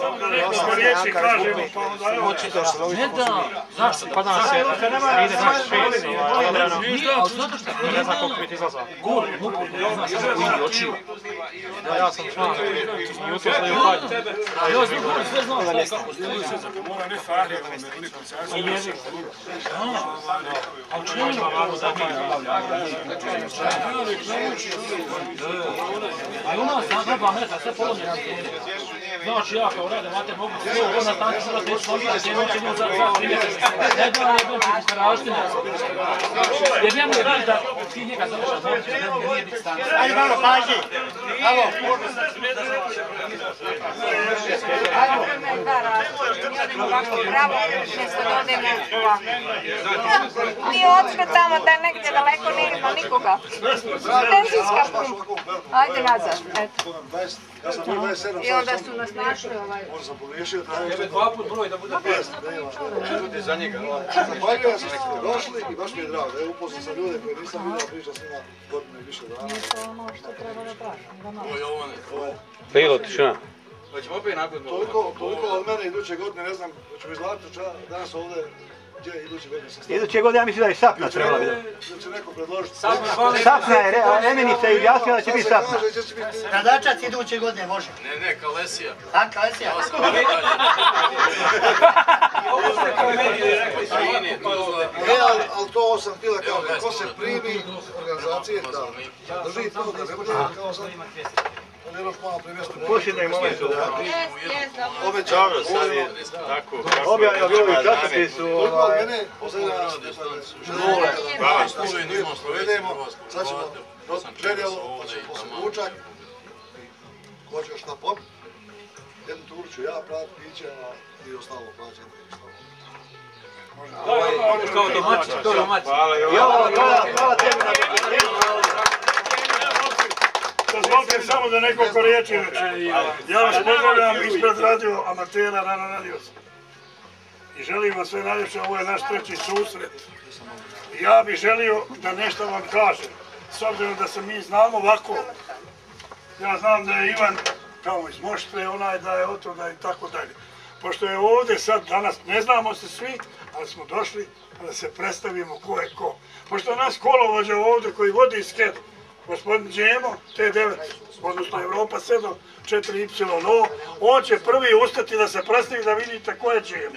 Samo riječi kažemo, pa onda evo. Ne da, zašto? Pa nas je 36, ovaj, obrano. Nije, ali zato što Ne znam koliko biti izlaza. Gol, gol, ne znam oči. Da, ja sam član YouTube svoju hađu. Ja znam sve znam je kako stoji. Mora ne fahri, oni jezik. A u čemu? A i u nas na dva metra, sve polomljeno. Znači ja kao radim, mate mogu sve ovo na tanku sada te slomiti, gdje noće njom za za primjer. Ne da je benči u karaštine. Jer njemu je radi da ti njega završaš, neće da nije biti stan. Ajde malo, paži. Alo. Bravo, mjesto da odemo ovako. Mi odšli tamo da negdje daleko nije ima nikoga. Benzinska pumpa. Ajde nazad, eto. Ja sam tu 27 I onda su nas našli ovaj. Možda sam pogriješio, tražio. Dva put broj da bude Za njega. Zahvaljujem se ste došli i baš mi je drago. Evo upoznao sam ljude koje nisam vidio, pričao s njima godine i više dana. ono što treba da. Bilo tišina. Toliko, toliko od mene iduće godine, ne znam, ću izgledati ča, danas ovdje, gdje je iduće godine se. Iduće godine ja mislim da je sapna trebala biti. Da će neko predložiti. Sapna je, re- Emenica je objasnila da će biti sapna. Radačac iduće godine može. Ne, ne, Kalesija. A, Kalesija? E, ali, ali to sam htio da kažem, ko se primi organizacije, da drži to, da ne bude kao sad, da ne još malo privesti. Puši da im ovaj da. Obećao, Dobro, sad je tako. ovi časopisu, ovaj, Da, Sloveniju nismo sad ćemo željelo, pa ćemo posle ručak. Ko će šta popiti? Jednu turu ću ja pratiti, piće, a i ostalo plaćam. Kao domaćin. Hvala, hvala, hvala tebi na. Dozvolite samo da nekoliko riječi reći. Ja vas pozdravljam ispred radio amatera Rana Radio sam. I želim vam sve najljepše, ovo je naš treći susret. Ja bih želio da nešto vam kažem. S obzirom da se mi znamo ovako, ja znam da je Ivan tamo iz Moštre, onaj da je otuda i tako dalje. Pošto je ovdje sad danas, ne znamo se svi, ali smo došli da se predstavimo ko je ko. Pošto nas kolovođa ovdje koji vodi sket, gospodin Džemo, T9, odnosno Europa 7, 4YO, on će prvi ustati da se predstavi da vidite ko je Džemo.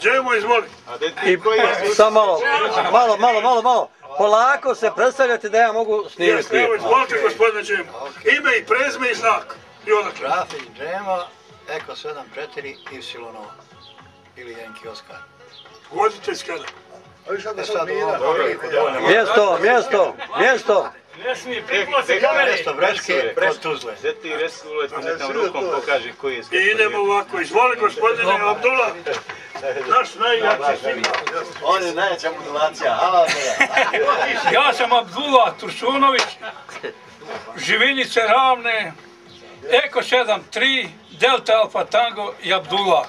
Džemo, izvoli. I samo malo, malo, malo, malo, malo. Polako se predstavljate da ja mogu snimiti. evo, izvolite gospodine Džemo. Ime i prezme i znak. I odakle. Rafić Džema, Eko 74 Y ili Jenki Oskar. Vodite skada. A viš kako E ovo, Mjesto, mjesto, mjesto. mjesto Breške kod Tuzle. Gdje ti Resule ti nekom rukom pokaže koji je I idemo ovako, izvoli gospodine Abdullah, naš najjači svima. On je najveća modulacija, ala Ja sam Abdullah Tursunović, Živinice ravne, Eko 73, Delta Alfa Tango i Abdullah.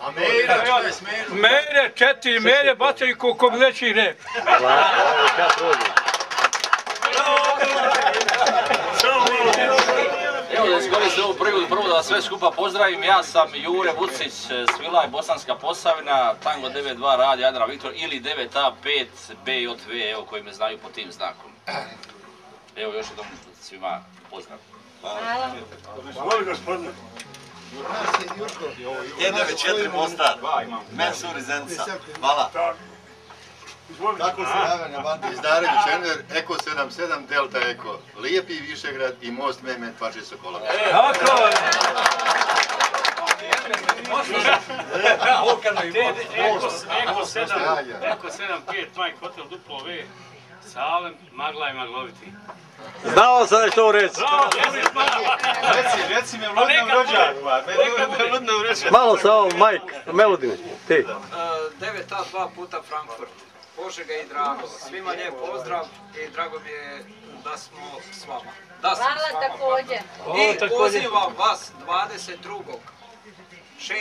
A Mira, ja je smjer. Mere, četiri mere, bacaju koliko mleči rep. Samo malo. Evo da iskoristim ovu prigodu prvo da vas sve skupa pozdravim. Ja sam Jure Vucić, Svilaj, Bosanska Posavina, Tango 92 radi Adra Viktor ili 9A5 BJV, evo koji me znaju po tim znakom. Evo još jednom svima pozdrav. Izvoli gospodine. Jedna već četiri Mostar, Mensur iz Zenca. Hvala. Tako se javlja bandi. Izdarević Enver, Eko 77, Delta Eko, Lijepi Višegrad i Most Mehmet Pače Sokola. Tako je. Eko 7. Eko 7-5, Mike Hotel, duplo V, Salem, Magla i Magloviti. Znao sam da će to reći. Reci, reci me ludnom. Me ludnom rođakima. Malo sa ovom, Mike, Melodine, ti. 9A dva puta Frankfurt. Požega i Drago. Svima lijep pozdrav i drago mi je da smo s vama. Da smo s Hvala vama. također. I pozivam vas 22. 6.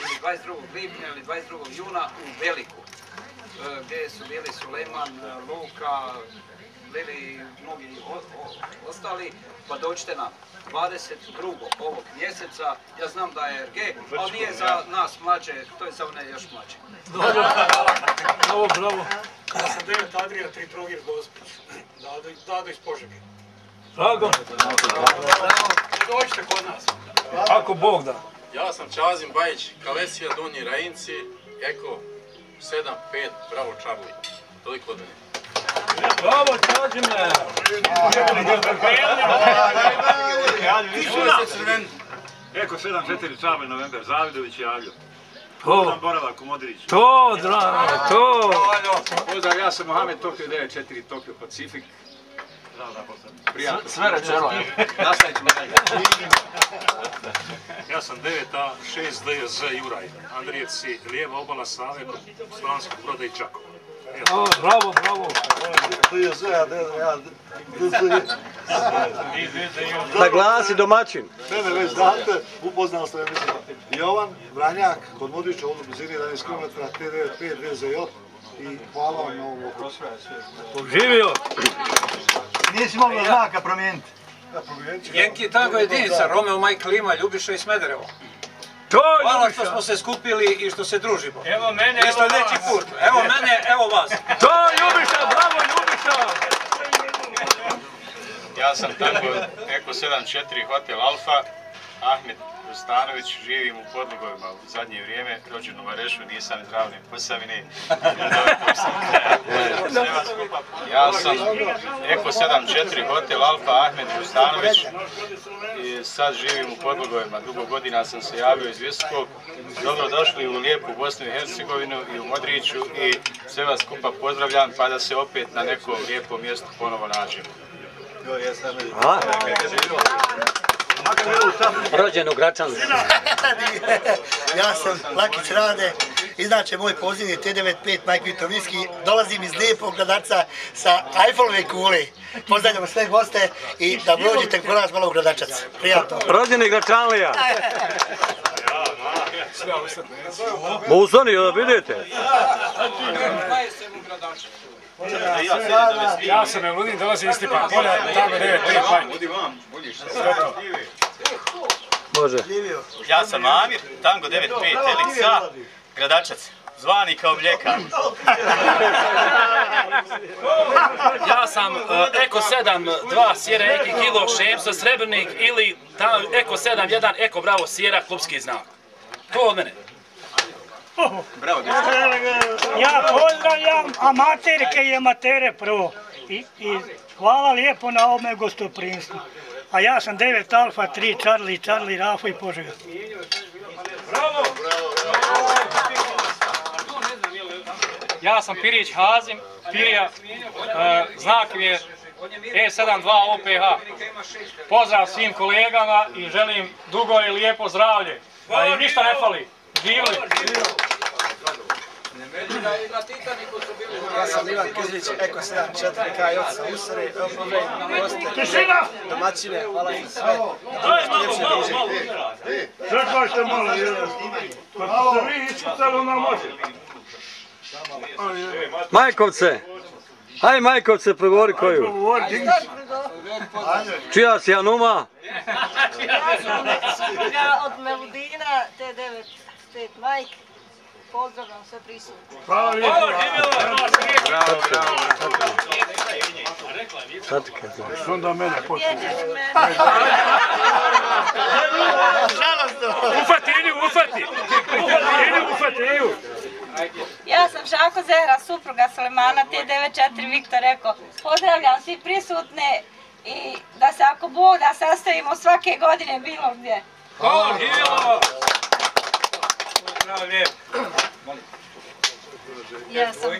ili 22. lipnja ili 22. juna u Veliku. e, gdje su bili Suleman, Luka, Lili i mnogi ostali, pa dođite nam. 22. ovog mjeseca, ja znam da je RG, ali nije za nas mlađe, to je za one još mlađe. Bravo, bravo. Ja sam 9 Adrija, 3 Trogir Gospić. Dado, Dado iz Požege. Drago. Dođite kod nas. Ako Bog da. Ja sam Čazim Bajić, Kalesija, Donji Rajinci, Eko, 7-5, bravo Charlie. Toliko od mene. Bravo, Čađime. Eko 7-4 Čabe November, Zavidović i Avljo. To. Boravak u Modriću. To, drago, to. Pozdrav, ja sam Mohamed Tokio 94 Tokio Pacific. Prijatno. Sve rečeno, je. Nastavit ćemo dalje. Ja sam 9A, 6 DZ Juraj, Andrijeci, lijeva obala Save, Slavonskog broda i Čakova. O, bravo, bravo. Naglasi domaćin. Mene već znate, upoznao ste, mislim, Jovan, Vranjak, kod Modrića, ovdje u blizini 11 km, T95, VZJ i hvala vam na ovom oprosu. Živio. Nisi mogla znaka promijeniti. Jenki je tako jedinica, Romeo, Mike Lima, Ljubiša i Smederevo. To, Hvala što smo se skupili i što se družimo. Evo mene, sljedeći put. Evo mene, evo vas. To, Ljubiša, bravo, Ljubiša. Ja sam tako Eko 7-4 Hotel Alfa, Ahmed Stanović, živim u Podlugovima u zadnje vrijeme, rođen u Varešu, nisam iz Ravne Posavine. Ja sam Eko 7-4 Hotel Alfa, Ahmed Stanović i sad živim u Podlugovima. Dugo godina sam se javio iz Visokog. Dobro došli u lijepu Bosnu i Hercegovinu i u Modriću i sve vas skupa pozdravljam pa da se opet na nekom lijepom mjestu ponovo nađemo. Rođen u Gračanu. ja sam Lakić Rade, inače moj poziv je T95 Mike Vitovski, dolazim iz lijepog gradaca sa Eiffelove kule. Pozdravljamo sve goste i da dođete kod nas malo u gradačac. Prijatno. Rođeni Gračanlija. Muzoni, da vidite. Ja sam Eludin, dolazim iz Stipa Polja, tamo 9-5 Može. Ja sam Amir, Tango 95 Elixa, gradačac, zvani kao mljekar. Ja sam uh, Eko 7, 2 Sjera Eki Kilo, Šemso, Srebrnik ili ta, Eko 7, 1 Eko Bravo Sjera, klubski znak. To od mene. Ja pozdravljam amaterke i amatere prvo. I, i hvala lijepo na ovome gostoprimstvu. A ja sam 9 Alfa, 3 Charlie, Charlie, Rafo i Požega. Ja sam Pirić Hazim, Pirija, uh, znak mi je E72 OPH. Pozdrav svim kolegama i želim dugo i lijepo zdravlje. Da im ništa ne fali. Ja sam Ivan Eko 74 K sa Usare, goste, Tišina! domaćine, hvala im sve. Čekajte malo, jedan. Pa ste vi onda može. Majkovce. Aj Majkovce, progovori koju. Čija si Anuma? Ja od Melodina, T9, State Mike, pozdravljam sve prisutne. Hvala lijepo. Bravo, bravo. Sad kad znaš. Onda mene počne. Ufati, idi, ufati. Ufati, idi, ufati, idi. Ja sam Žako Zehra, supruga Sulemana, T94 Viktor rekao, pozdravljam svi prisutne i da se ako Bog da sastavimo svake godine bilo gdje. Hvala, živjelo. Ja sam...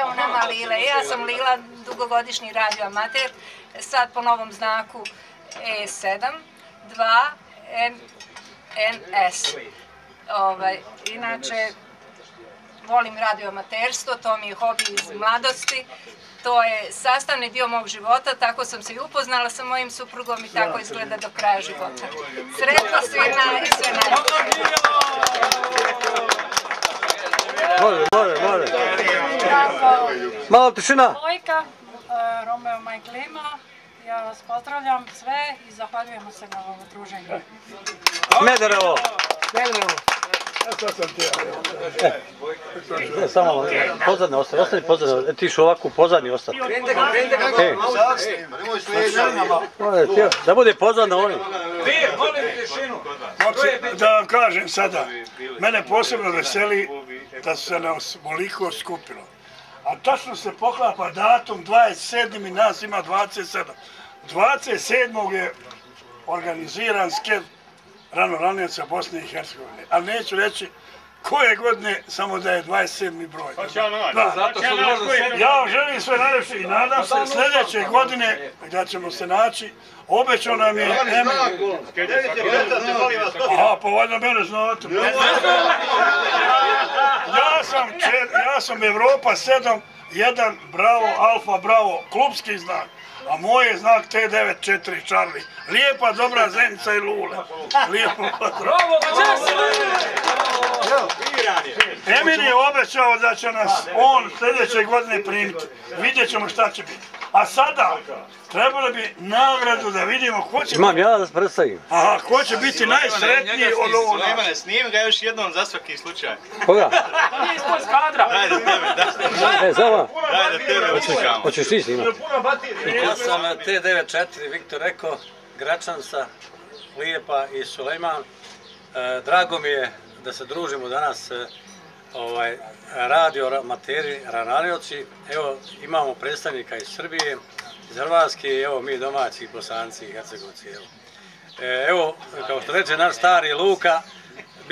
Evo nama Lile. Ja sam Lila, dugogodišnji radio amater, sad po novom znaku E7, 2, N, NS. Ovaj, inače, volim radio amaterstvo, to mi je hobi iz mladosti. To je sastavni dio mog života, tako sam se i upoznala sa mojim suprugom i tako izgleda do kraja života. Sretno svima i sve najbolje. Može. Ranko Malo tišina. Lojka, e, Romeo Majklima. Ja vas pozdravljam sve i zahvaljujemo se na ovom druženju. Smederevo. E, samo malo, pozadnje ostane, ostani pozadnje, e, ti ću ovako pozadnji ostati. E, Ode, ti- da bude pozadnje oni. Znači, da vam kažem sada, mene posebno veseli da se nas ovoliko skupilo. A tačno se poklapa datum 27. i nas ima 27. 27. je organiziran sket rano ranjeca Bosne i Hercegovine. Ali neću reći koje godine, samo da je 27. broj. Da. Zato što Ja vam želim sve najljepše i nadam se sljedeće godine da ćemo se naći. Obećao nam je Emil. Aha, pa valjda mene znate. Ja sam, čet, ja sam Evropa 7, 1, bravo, alfa, bravo, klubski znak. A moj je znak T94 Charlie. Lijepa, dobra Zenica i Lule. Lijepo. Bravo, Emil je obećao da će nas on sljedeće godine primiti. Vidjet ćemo šta će biti. A sada trebali bi nagradu da vidimo ko će, Imam ja da se predstavim. aha, ko će biti najsretniji od ovo nas. Slemane, snijem ga još jednom za svaki slučaj. Koga? Ispod kadra. Daj da tebe. E, samo. Daj da tebe odslikamo. Hoćeš ti snimati? Ja sam T94 Viktor Eko, Gračanca, Lijepa i Sulejman. E, Drago mi je da se družimo danas e, ovaj, radio ra- materi Ranarioci. Evo imamo predstavnika iz Srbije, iz Hrvatske i evo mi domaći Bosanci i Hercegovci. Evo. Evo, kao što reče naš stari Luka,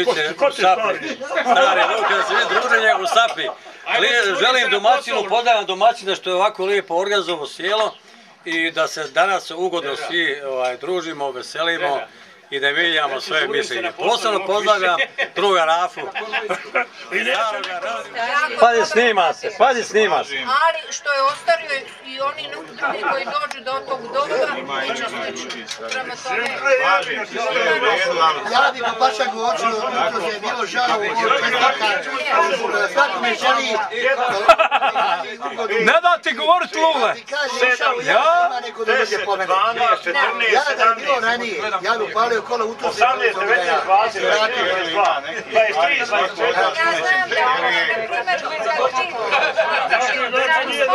ko u stari? Stari Luka, da se vidi druženje u. Lije- Želim domaćinu, pozdravljam domaćina što je ovako lijepo organizovano sjelo i da se danas ugodno svi ovaj, družimo, veselimo i da mijenjamo svoje mišljenje. Posebno pozdravljam druga Rafu. Pazi, snima se, pazi, snima se. Ali što je ostario i oni drugi koji dođu do tog doba, neće slično. Prema tome... Ja bi po paša govorio, jutro je bilo žao. Svako me želi... Ne da ti govorit Lule. Ja? Ima neko da dođe po mene. Ja da je bilo ranije, ja bi upalio kola u to se 18, 19, 20, 22, 23, 24. Ja znam da ono, na primjer,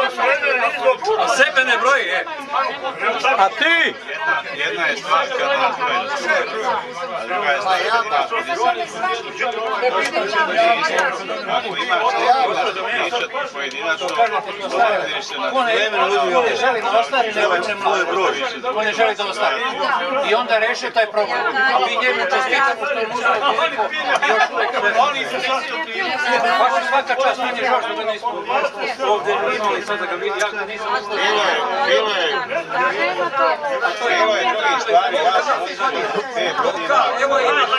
A sebe ne broji, e. A ti? Jedna je stvar kad nas a druga je stvar kad nas Ako imaš pričat pojedinačno, osloniš se na On ne želi da ostvari, nego će mladi. On ne želi da ostvari. I onda reši taj problem. Mi njemu čast, žao ovdje imali, da je, je, je Evo je je,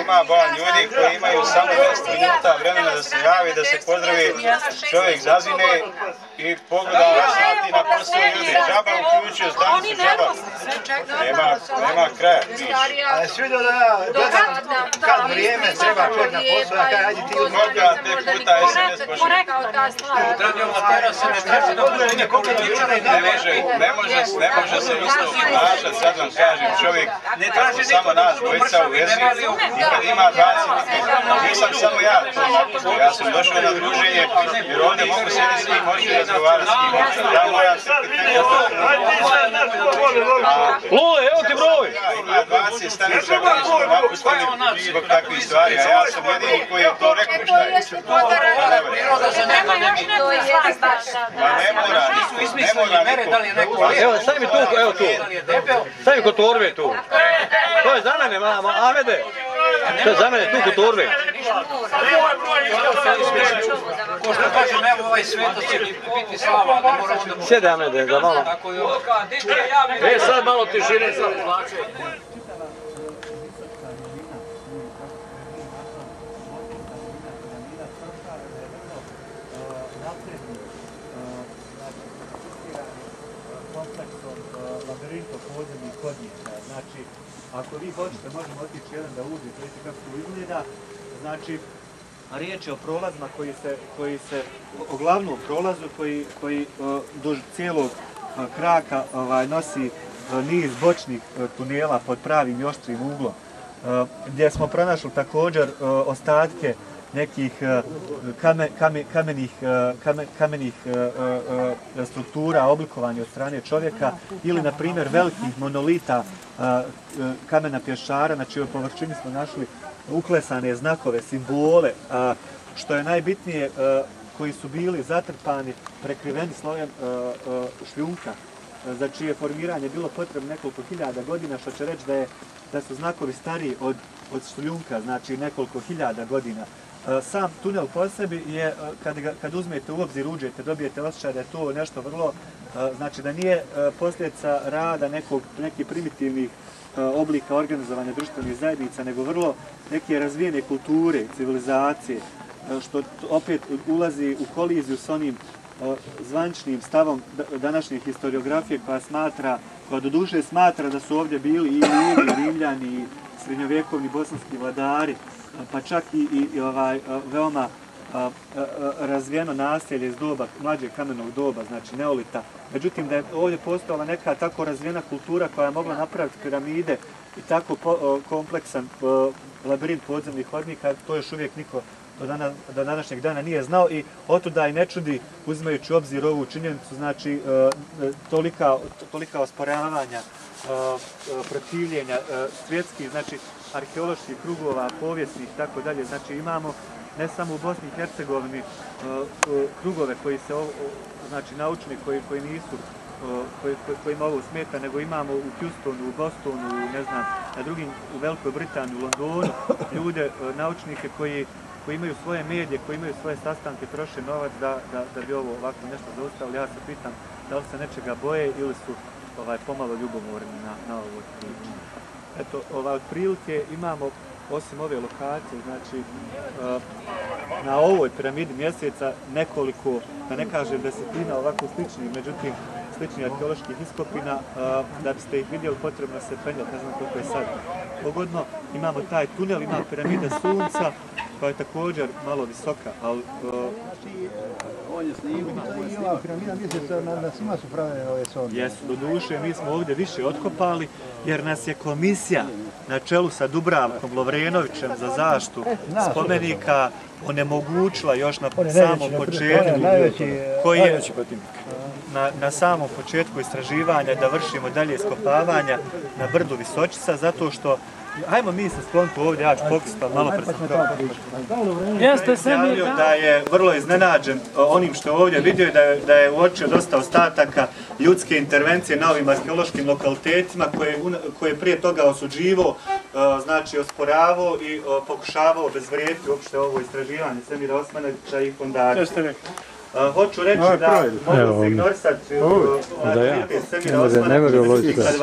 ima ban ljudi koji imaju samo 10 minuta vremena da se javi, da se pozdravi, čovjek zazine i pogleda ovaj sati na posao ljudi, žaba uključio stanicu, žaba, nema, nema kraja priče. starija... A jesi vidio da kad vrijeme treba čovjek na posao, ja kaj, ajde ti uzmi. Koga te puta SMS pošli? Radio Matera se ne traži da i može, ne može, ne može se isto ponašati, sad vam kažem, čovjek, ne traži samo nas dvojica u vezi i kad ima 20 nisam samo ja, ja sam došao na druženje, jer ovdje mogu sjediti s njim, razgovarati s njim, ja Lule, evo ti broj. Ima 20 stanica koji su ga napustili zbog takvih stvari, a ja sam jedini koji je to rekao šta je. To je baš... Ma ne mora, ne mora mere da li je neko lijep. Evo, stavi mi tu, evo tu. Stavi kod torbe tu. To je za mene, mama, Ahmede. To za mene tu kuturve? Ko što kažem, ovaj da... je za da malo. E, sad malo tišine, sa plaćaj. kompleksom znači ako vi hoćete, možemo otići jedan da uđete, vidite kako to izgleda. Znači, riječ je o prolazima koji se, koji se o glavnom prolazu koji, koji e, duž cijelog e, kraka ovaj, nosi e, niz bočnih tunela pod pravim i oštrim uglom, gdje smo pronašli također ostatke nekih e, kame, kame, kamenih, e, kame, kamenih e, struktura oblikovanja od strane čovjeka ili, na primjer, velikih monolita kamena pješčara na čijoj površini smo našli uklesane znakove, simbole, što je najbitnije, koji su bili zatrpani, prekriveni slojem šljunka, za čije formiranje je bilo potrebno nekoliko hiljada godina, što će reći da, je, da su znakovi stariji od, od šljunka, znači nekoliko hiljada godina. E, Sam tunel po sebi je, e, kad, ga, uzmete u obzir, uđete, dobijete osjećaj da je to nešto vrlo, e, znači da nije posljedica rada nekih primitivnih oblika organizovanja društvenih zajednica, nego vrlo neke razvijene kulture, civilizacije, što opet ulazi u koliziju s onim zvančnim stavom da- današnje historiografije koja smatra, koja do duše smatra da su ovdje bili i Rimljani, i srednjovjekovni bosanski vladari, pa čak i, i, i ovaj, a, veoma a, a, a, razvijeno naselje iz doba, mlađeg kamenog doba, znači neolita. Međutim, da je ovdje postojala neka tako razvijena kultura koja je mogla napraviti piramide i tako po, o, kompleksan o, labirint podzemnih hodnika, to još uvijek niko do, dana, do današnjeg dana nije znao i otuda i ne čudi, uzimajući u obzir ovu činjenicu, znači e, e, tolika, tolika osporavanja, e, e, protivljenja e, svjetskih, znači arheoloških krugova, povijesnih i tako dalje. Znači imamo ne samo u Bosni i Hercegovini e, e, krugove koji se, znači naučni, koji, nisu o, koji, koji, kojima ovo smeta, nego imamo u Houstonu, u Bostonu, ne znam, na drugim, u Velikoj Britaniji, u Londonu, ljude, e, naučnike koji, koji imaju svoje medije, koji imaju svoje sastanke, troše novac da, bi ovo ovako nešto zaustavili. Ja se pitam da li se nečega boje ili su ovaj, pomalo ljubomorni na, na ovo. Eto, ovaj, otprilike imamo osim ove lokacije, znači e, na ovoj piramidi mjeseca nekoliko, da ne kažem desetina ovako sličnih, međutim sličnih arheoloških iskopina, da biste ih vidjeli potrebno se penjati, ne znam koliko je sad pogodno. Imamo taj tunel, ima piramida sunca, koja je također malo visoka, ali On je ova piramida mjeseca na, na svima su prave ove sonde. Jesu, do duše, mi smo ovdje više otkopali, jer nas je komisija na čelu sa Dubravkom Lovrenovićem za zaštu spomenika onemogućila još na samom početku, koji je. Na, na samom početku istraživanja da vršimo dalje iskopavanja na brdu Visočica, zato što Ajmo mi se skloniti ovdje, ja ću pokusiti, ali malo to. Jeste se mi... da. je vrlo iznenađen o, onim što je ovdje vidio i da je, da je uočio dosta ostataka ljudske intervencije na ovim arheološkim lokalitetima koje, koje je prije toga osuđivo, znači osporavao i o, pokušavao obezvrijediti uopšte ovo istraživanje Semira Osmanovića i fondacije. Uh, hoću reći Ovo je da mogu se ignorisati aktivite Semira uložiti kad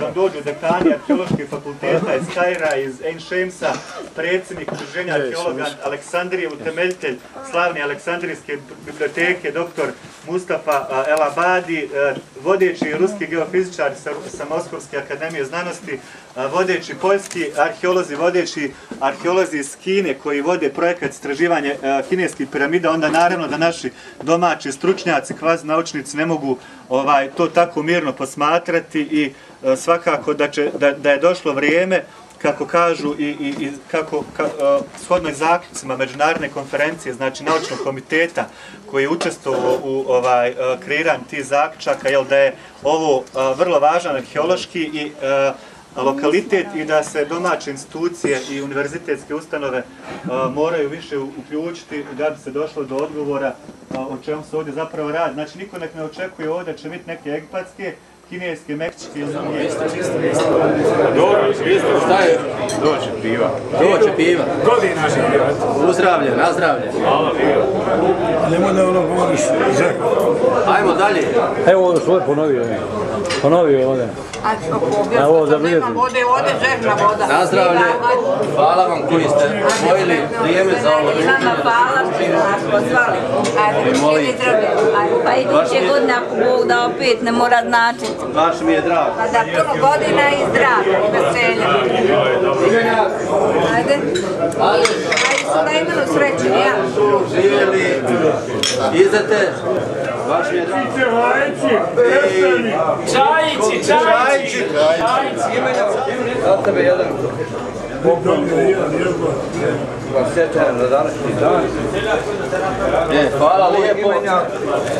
vam- dođu- dekani arheoloških fakulteta iz Kaira, iz Ein Shemsa, predsjednik udruženja arheologa Aleksandrije, utemeljitelj slavne Aleksandrijske biblioteke, doktor Mustafa a, El Abadi, a, vodeći ruski geofizičar sa, Moskovske akademije znanosti, a, vodeći poljski arheolozi, vodeći arheolozi iz Kine koji vode projekat istraživanja kineskih piramida, onda naravno da naši domaći stručnjaci, kvazi naučnici ne mogu ovaj to tako mirno posmatrati i svakako da je došlo vrijeme kako kažu i, i, i kako ka, uh, shodno i zaključcima međunarodne konferencije, znači naučnog komiteta koji je učestvovao u ovaj uh, kreiranju tih zaključaka, jel da je ovo uh, vrlo važan arheološki i lokalitet i da se domaće institucije i univerzitetske ustanove moraju više uključiti da bi se došlo do odgovora o čemu se ovdje zapravo radi. Znači niko nek ne očekuje ovdje će biti neke egipatske, kineske, meksičke ili druge. Dobro, šta je? Doće piva. Doće piva. Godina će pjevati. Uzdravlje, nazdravlje. Nemoj da ono govoriš Ajmo dalje. Evo ovo svoje ponovio. je. Ponovio ovdje. A ovo nema bilježnik. vode, ovdje željna voda. Nazdravlje. Hvala vam koji ste osvojili vrijeme za ovo. Vama hvala što ste nas pozvali. Pa iduće godine ako Bog da opet ne mora značiti. Baš mi je drago. Pa da puno godina i zdravlja i veselja. Ajde. Ajde, Sulejmanu sreću, ja. Živjeli, izete, baš mi je drago. Čajići, čajići. Za tebe jedan poklon sjećanja na današnji dan. Hvala lijepo,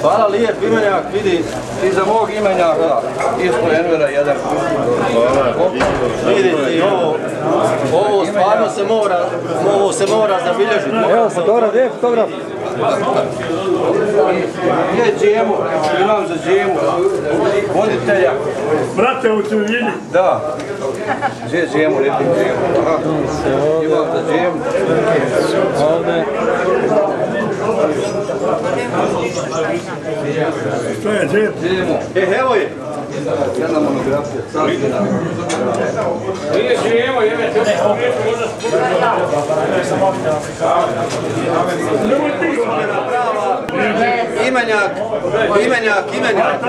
hvala lijep imenjak, vidi, i za mog imenjaka, isto Envera jedan. Vidite, ovo, ovo stvarno se mora, ovo se mora zabilježiti. Evo fotograf, gdje je fotograf? Je džemu, imam za džemu, voditelja. Brate, u Cuvini. Da. Gdje je džemu, lijepi džemu. Imam za džemu. Ovdje. Što je? Džemu. E, evo je. Jedna monografija. Imenjak, imenjak, imenjak.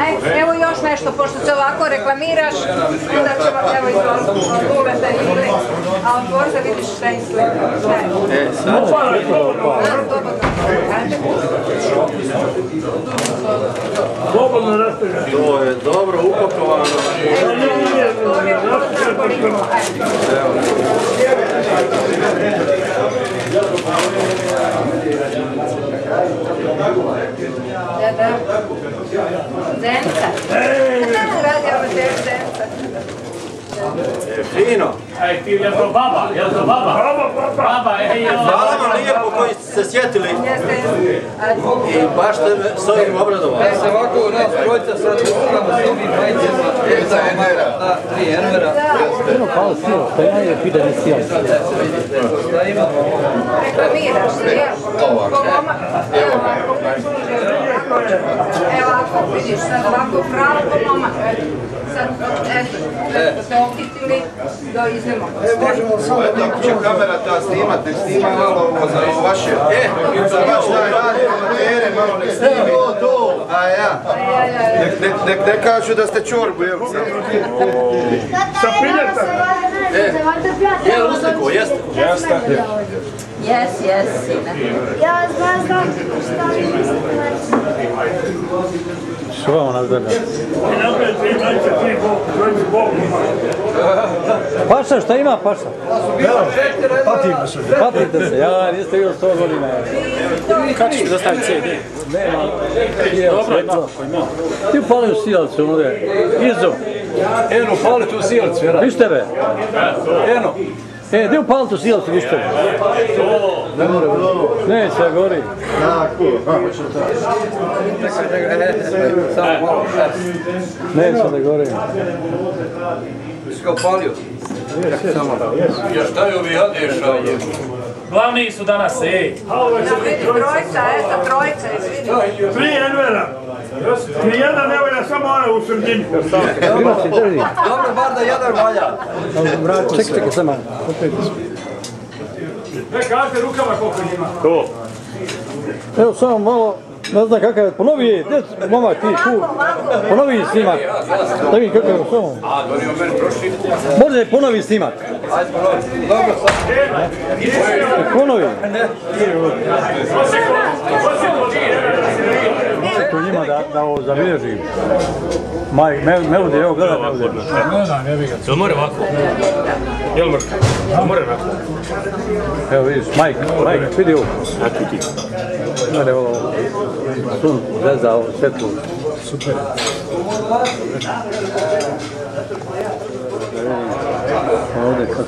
Aj, evo još nešto, pošto se ovako reklamiraš, onda ćemo, evo izvolite, ili, a otvor da vidiš šta je slika. E, sad. Slobodno rastavljaj. To je dobro upakovano. Da, da. Zenca. Radi amater Zenca. E, fino. Ej, ti, je to baba, je to baba? Baba, baba. Baba, ej, jo. Hvala vam lijepo koji ste se sjetili. Jeste, jeste. I baš ste me s ovim obradovali. Ja sam ovako nas trojica sad upravo s ovim majicama. Za Envera. Da, tri Envera. Puno palo silo, to ima je pide ne silo. Šta imamo? Reklamiraš se, jel? Ovako. Evo ovako. Evo vidiš, sad ovako pravo po mama. Sad, eto, eto, se okitili do iznemo. Možemo samo ako će kamera ta snimat, nek snima malo ovo za ovo vaše. E, za vaš taj radi amatere, malo nek snimi. To, to. A ja. Nek, nek, nek, nek kažu da ste čorbu, jel? Sa piljeta. E, je li jeste? Jeste. Jes, jes, sine. Ja znam, znam šta vi mislite. Što vam trojice bog. Paša, šta ima Paša? Patimo se. Patite se, ja niste još 100 godina. Kako ćeš mi dostaviti CD? Nema. Dobro, ima. Ti upali u sijalcu, ovdje. Izo. Eno, pali tu silcu, vjeraj. Viš tebe? Eno. E, gdje upali tu sijalcu, viš tebe? Ne, se gori. Malo. Ne, se ne gori. Si ga palio? Samo. Ja šta je ovi jadeša? Glavni su danas, ej. Vidi trojica, eto, trojica, izvidi. Tri Envera. Ni jedan ne valja, samo ona u sredini. Si, drži. Dobro, bar da jedan valja. Čekaj, čekaj, samo. Ne, kažete rukama koliko ima. To. Evo samo malo, ne znam kakav je, ponovi je, gdje momak ti tu, ponovi snimak, da vidim kakav je meni prošli. Može ponovi snimak, ponovi. Dobro, sad. ponovi. To njima da, da ovo zabilježim. Maj, me, melodi, evo gledaj melodi. Ne bi ga. Jel more ovako? Jel more? More ovako. Evo vidiš, Majk, Majk, vidi ovo. Eto ti. Gledaj ovo, sun, zeza, ovo, svjetlo. Super. Ovdje kako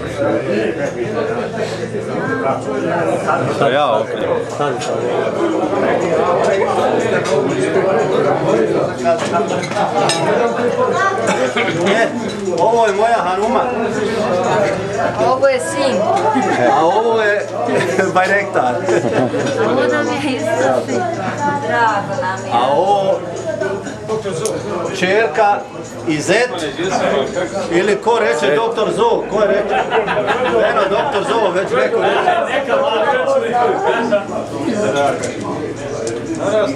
se... Ja okrenem. Stani, stani. E, ovo je moja Hanuma, Ovo je sin. a ovo je Bajrektar. Ovo nam je isto sin. Drago nam je. A ovo čerka i zet, ili ko reče doktor Zo, ko je reče? Eno, doktor Zo već rekao. Naravno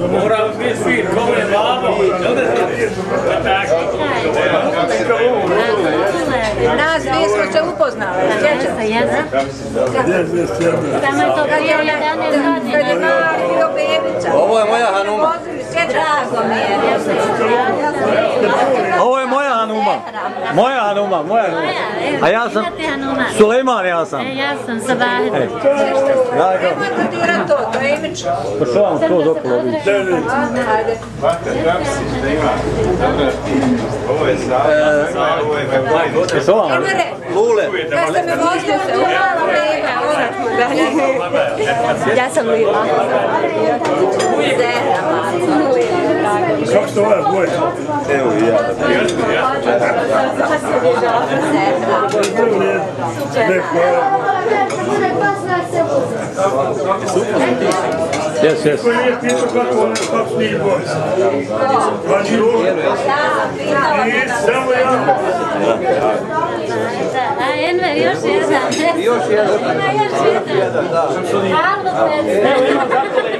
što stigo Mora biti kome je babo? Nas dvije smo se upoznali. Sjećate je to. Drago mi je. Ovo je moja Hanuma. Moja Hanuma, moja Hanuma. A ja sam Sulejman, ja sam. E, ja sam Sabahir. Ej. Nemojte dirati to, to je imično. Pa što vam to dopalo? Ajde. Ovo je Sava, ovo je. Jesu vam? Emre, Lule. kad ste me vozili u malo vreme. Ja sam Lila. Zehra, Maco. Kako ste ovaj boj? Evo i ja. Jes, jes. Ko nije pitao kako on kako su njih boj? Znači, i samo ja. Enver, još jedan. Još jedan. Ima još jedan.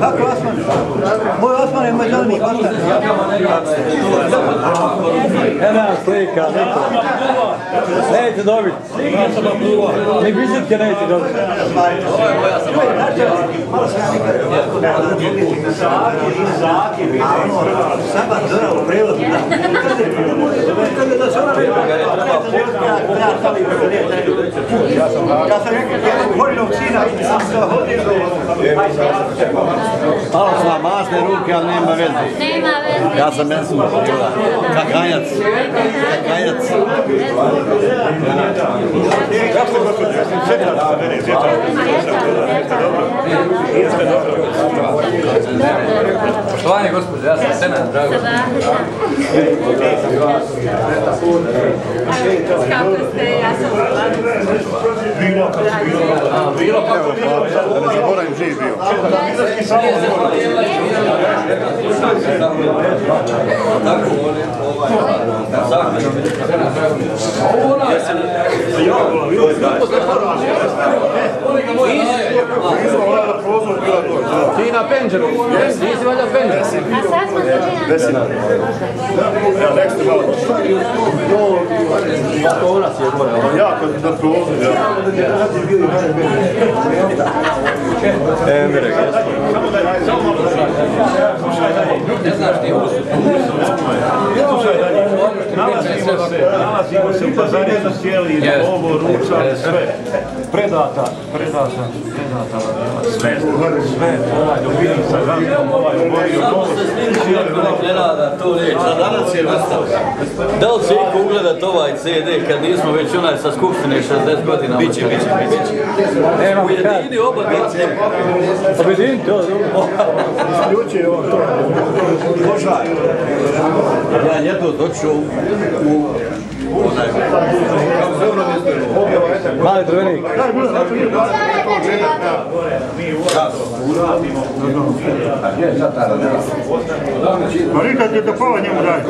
Kako Osman? Moj Osman je moj zeleni koštar. Jedna slika, niko. Nećete dobiti. Ni vizitke nećete dobiti. U prevodu. Ja sam rekao, jednog vojnog sina sam se hodio Malo su vam masne ruke, ali nema veze. Nema veze. Ja sam mesno kakanjac. Kakanjac. Poštovanje gospođe, ja sam Senan, drago. Kako ste, ja sam Bilo kako bilo. Bilo kako bilo. Da ne zaboravim živ bio. Ti na penđeru, nisi valjda penđer. A sad smo se mi Evo, nek ste malo. Konac je gore. Ja kad da prolazim, ja. Emre, Ne znaš ti ovo. Slušaj dalje, nalazimo se, nalazimo se u pazaricu cijeli, ovo, ruča, sve. Predata, predata, predata, sve, sve, ovaj, dobili sa gazom, ovaj, ne rada reći, a danas je nastao. Da li će iko ugledat ovaj CD kad nismo već onaj sa skupštine 60 godina? Biće, biće, biće. Ujedini oba dva. Objedini to, dobro. Isključi ovo to. Požar. Ja ljeto doću Mali drvenik. Pa nikad je do pola njemu daj.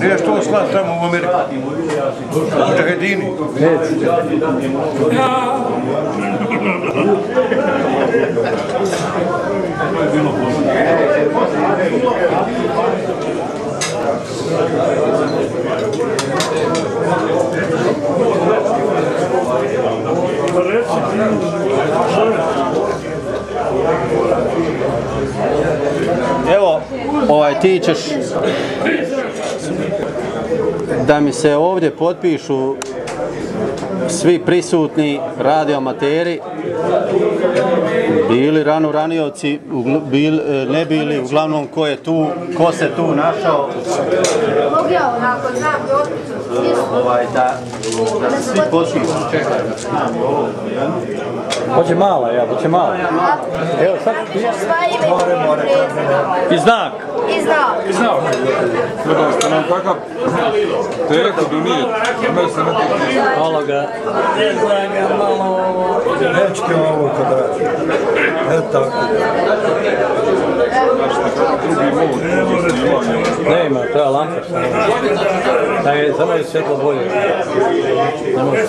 Nije što slat tamo u Ameriku. U Džahedini. Evo, ovaj, ti ćeš da mi se ovdje potpišu svi prisutni radioamateri, bili rano ranioci, ugl- bil, e, ne bili, uglavnom ko je tu, ko se tu našao, ovaj, da, da se svi počnu. Hoće mala, ja, hoće mala. Evo sad. More, more. I znak. I znao. I znak. Gledaj, ste nam kakav teko donijeti. Imali ste neki... Malo ga. Nečke ovo kod radi. E tako. Nema, treba lampa. Da je samo je svjetlo bolje. Ne može.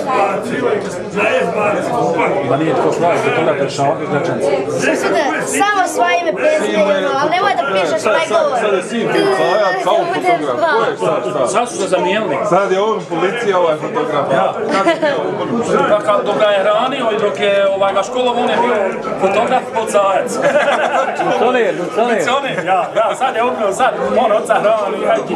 Ma nije to slavi, to toga prešao. Susjede, samo svoje ime prezime, ono, ali nemoj da pišeš ovaj sad, govor. sad je sin Faja kao fotograf. Ko je sad, sad? Sad su ga zamijenili. Sad je on policija, ovaj fotograf. Ja. Pa kad dok ga je hranio i dok je ovaj, ga školovo, on je bio fotograf policajac. Funkcioner, Funkcioner, ja, ja, sad je ubio, sad, on oca hrani, hajde.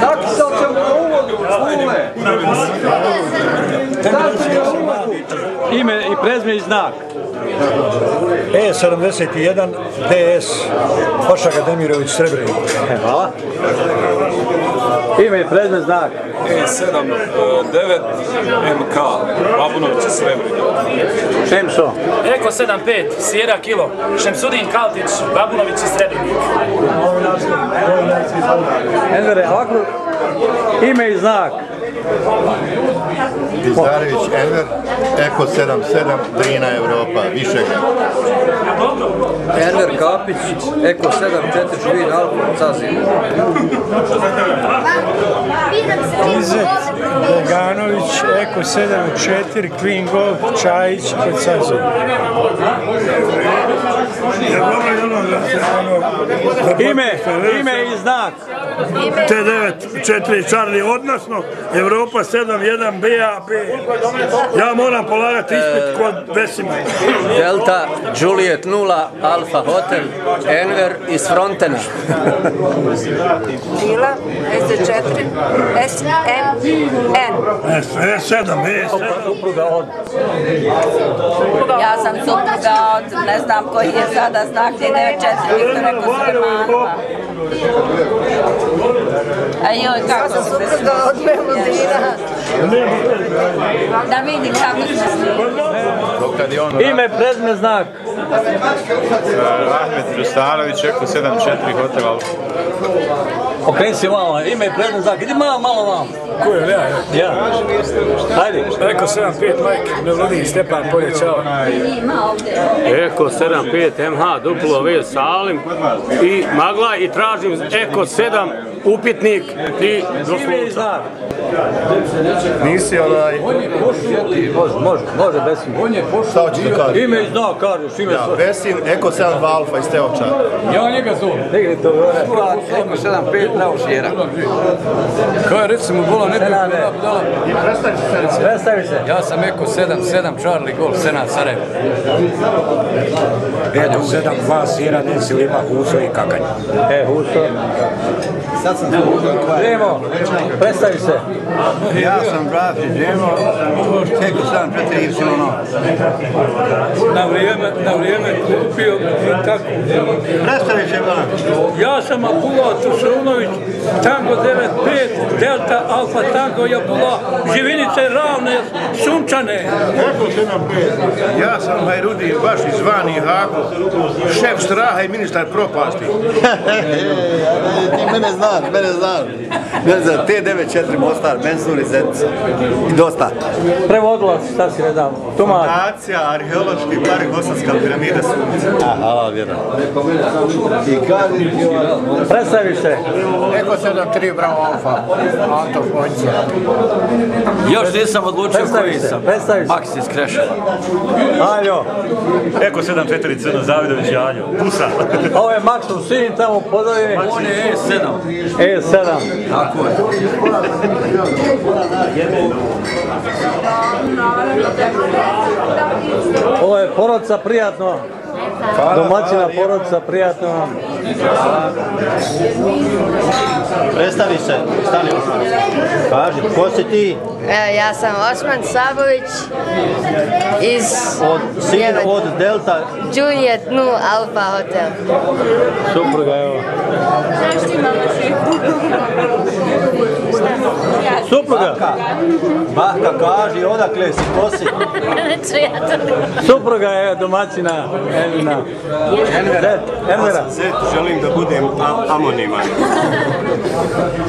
Napisao ćemo na uvodu, Slule. Ime i prezme i znak. E71 DS Hoša Gademirović Srebrenik. Hvala. Ime i prezme znak. E79 MK Babunović Srebrenik. Šemso. Eko 75, Sijera Kilo, Šemsudin Kaltić, Babunović Srebrnik. Envere, ovako ime i znak. Pizarević Enver, Eko 77, Drina Evropa, Višegrad. Enver Kapić, Eko 74, Švin Alfa, Cazin. Izet Boganović, Eko 74, Queen Golf, Čajić, Sazu. Ime, ime i znak. T9 4 Charlie odnosno Evropa 71 BAB. Ja moram polagati ispit kod Besima. Delta, Juliet 0, Alfa Hotel, Enver iz Frontena. Žila, SD4, SMN. E7, E7. Ja sam supruga od, ne znam koji je sada znak, je 94 Viktora Kusulemanova. A joj, kako su se od Melodina. Da vidim kako se Ime, prezme, znak. Ahmed Rustanović, Eko 74, Hotel Alfa. Okreni se malo, ime i prezme znak. Idi malo, malo, malo. Ko je, ja? Ja. Ajde. Eko 75 Mike, Melodin Stepan Polje, čao. Eko 75 MH, duplo V Salim i Magla i tražim Eko 7 upitnik i doslovca. Nisi onaj... Može, može, može, Besim. On je Šta hoćeš da kažeš? Ime i znak, kažeš, ime Ja, sve. Besin, Eko 72 Alfa iz Teoča. Ja njega zovem. Eko 75, Nao Sjera. Ko je recimo bola ne Predstavi se. Ja sam Eko 77, Charlie Golf, Senat Sarajevo. Eko 72 Sjera, Nensi Lima, Huso i Kakanje. E, Huso. Sad sam Demo, predstavi se. Ja sam Brafi Džemo, Eko 74 Ipsilono. Na vrijeme, na vrijeme kupio i tako. Predstavi se vam. Ja sam Abdullah Tušunović, Tango 95, 5, Delta, Alfa, Tango i Abdullah, živinice ravne, sunčane. Eko 75. Ja sam Hajrudi, baš izvani Hago, šef straha i ministar propasti. Ti mene znaš, mene znaš. Mene znaš, T94 Mostar, Mensur i Zec. I dosta. Prevodila si, šta si redao? Nacija, arheološki park Bosanska piramida sunca. A, hvala vjeran. Predstavi se. Eko 7-3 Bravo Alfa, Anto Foncija. Još nisam odlučio koji se, sam. predstavi se. Maks iz Kreša. Aljo. Eko 74 Crno Zavidović Janjo. Pusa. Ovo je Maksov sin, tamo podaje. On je E7. E7. Tako je. Ovo je porodca prijatno. Domaćina porodca prijatno vam. Predstavi se, stani Osman. Kaži, ko si ti? Evo, ja sam Osman Sabović iz Od, sin od Delta. Juliet 0 Alfa Hotel. Supruga, evo. Supruga. Bahka, kaži, odakle si, ko si? Supruga je domaćina Elina. Envera. Envera. Zet, želim da budem amoniman.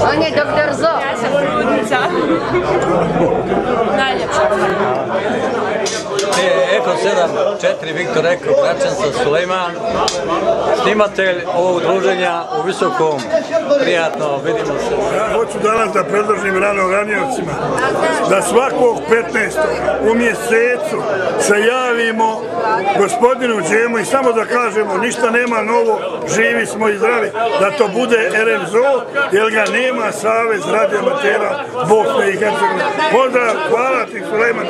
On je doktor Zo. Ja sam trudnica. Najljepša. E, Eko 7, 4, Viktor Eko, Gračanca, Sulejman, snimatelj ovog druženja u Visokom. Prijatno, vidimo se. Ja hoću danas da predložim rano ranjevcima da svakog 15. u mjesecu se javimo gospodinu Džemu i samo da kažemo ništa nema novo, živi smo i zdravi, da to bude RMZO jer ga nema Savez radi amatera Bosne i Hercegovine. Pozdrav, hvala ti Sulejman.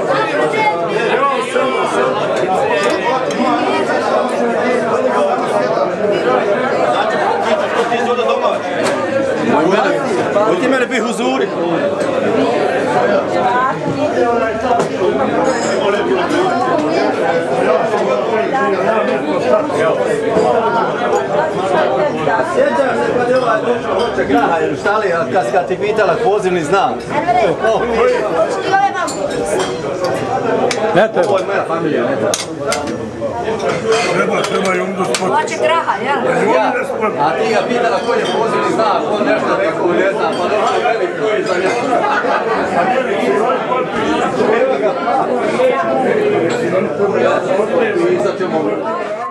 Ti mene bi huzuri. Sjećaš se kad je ovaj došao hoće graha, jer šta li, kad, ti pitala pozivni znak? Ne treba. Ovo je moja familija, ne treba. Treba, treba i onda spod. Hoće graha, jel? Ja, a ti ga pitala ko je poziv i zna, ko nešto rekao, ne zna, pa da je veli koji za njega. Evo ga. I.